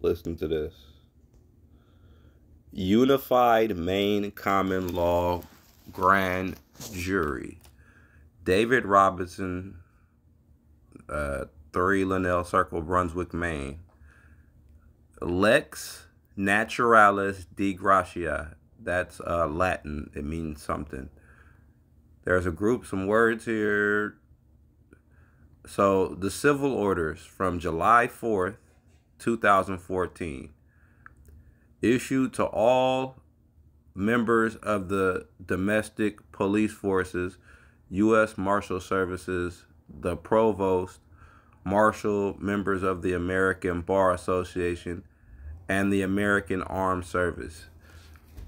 Listen to this. Unified Maine Common Law Grand Jury. David Robinson, uh, 3 Linnell Circle, Brunswick, Maine. Lex Naturalis de Gratia. That's uh, Latin. It means something. There's a group, some words here. So the civil orders from July 4th, 2014 issued to all members of the domestic police forces, U.S. Marshal Services, the Provost, Marshal, members of the American Bar Association, and the American Armed Service.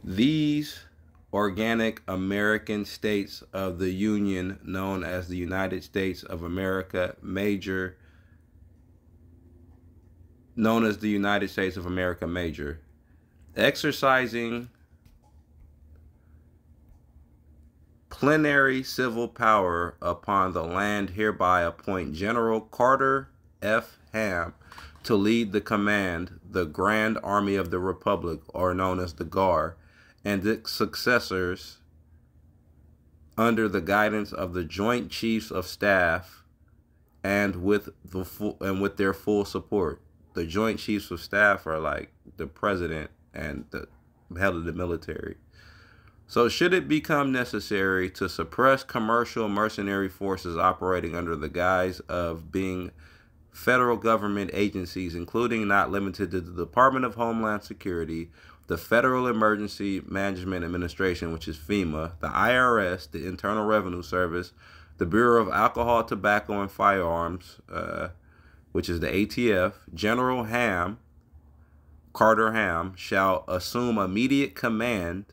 These organic American states of the Union, known as the United States of America, major, known as the United States of America, major, exercising plenary civil power upon the land hereby appoint General Carter F. Ham to lead the command, the Grand Army of the Republic, or known as the GAR, and its successors under the guidance of the Joint Chiefs of Staff and with the full, and with their full support. The Joint Chiefs of Staff are like the president and the head of the military. So, should it become necessary to suppress commercial mercenary forces operating under the guise of being federal government agencies, including not limited to the Department of Homeland Security, the Federal Emergency Management Administration, which is FEMA, the IRS, the Internal Revenue Service, the Bureau of Alcohol, Tobacco, and Firearms, uh, which is the ATF, General Ham, Carter Ham, shall assume immediate command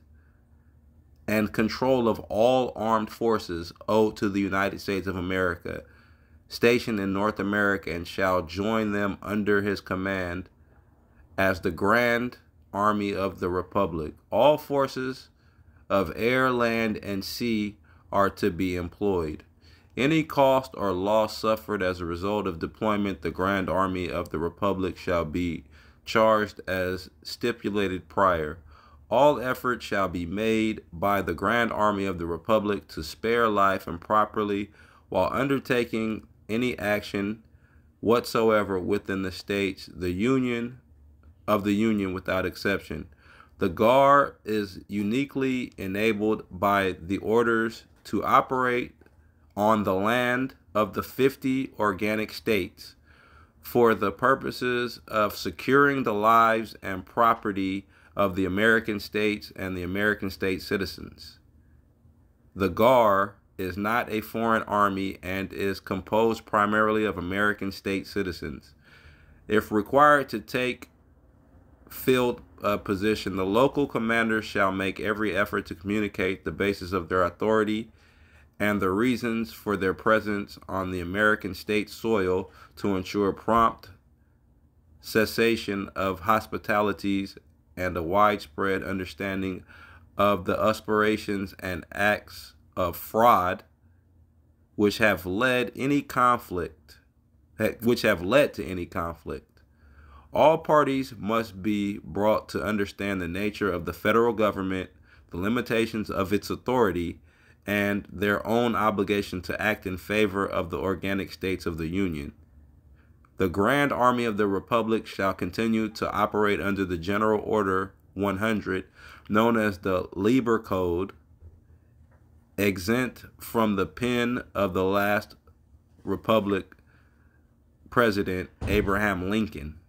and control of all armed forces owed to the United States of America, stationed in North America, and shall join them under his command as the Grand Army of the Republic. All forces of air, land, and sea are to be employed. Any cost or loss suffered as a result of deployment, the Grand Army of the Republic shall be charged as stipulated prior. All effort shall be made by the Grand Army of the Republic to spare life and properly while undertaking any action whatsoever within the states, the Union, of the Union without exception. The GAR is uniquely enabled by the orders to operate on the land of the 50 organic states for the purposes of securing the lives and property of the American states and the American state citizens. The GAR is not a foreign army and is composed primarily of American state citizens. If required to take field uh, position, the local commander shall make every effort to communicate the basis of their authority and the reasons for their presence on the American state soil to ensure prompt cessation of hospitalities and a widespread understanding of the aspirations and acts of fraud which have led any conflict which have led to any conflict. All parties must be brought to understand the nature of the federal government, the limitations of its authority, and their own obligation to act in favor of the organic states of the Union. The Grand Army of the Republic shall continue to operate under the General Order 100, known as the Lieber Code, exempt from the pen of the last Republic President Abraham Lincoln.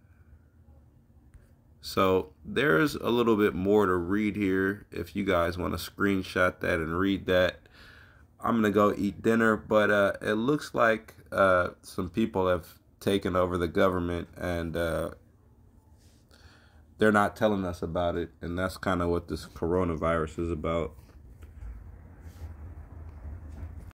So there's a little bit more to read here. If you guys want to screenshot that and read that, I'm gonna go eat dinner. But uh, it looks like uh, some people have taken over the government and uh, they're not telling us about it, and that's kind of what this coronavirus is about.